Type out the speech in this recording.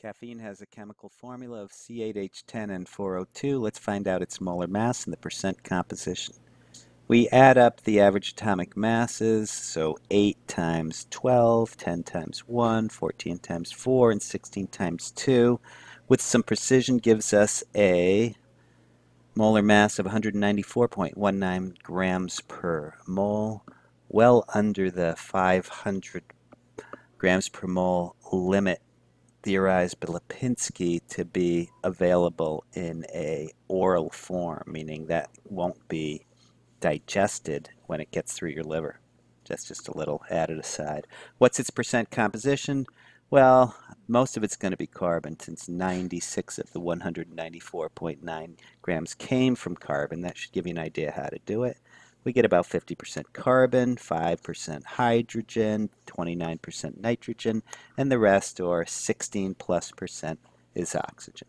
Caffeine has a chemical formula of C8H10N4O2. Let's find out its molar mass and the percent composition. We add up the average atomic masses, so 8 times 12, 10 times 1, 14 times 4, and 16 times 2, with some precision gives us a molar mass of 194.19 grams per mole, well under the 500 grams per mole limit theorized Lipinski to be available in a oral form, meaning that won't be digested when it gets through your liver. That's just a little added aside. What's its percent composition? Well, most of it's going to be carbon since 96 of the 194.9 grams came from carbon. That should give you an idea how to do it we get about 50% carbon, 5% hydrogen, 29% nitrogen, and the rest, or 16 plus percent, is oxygen.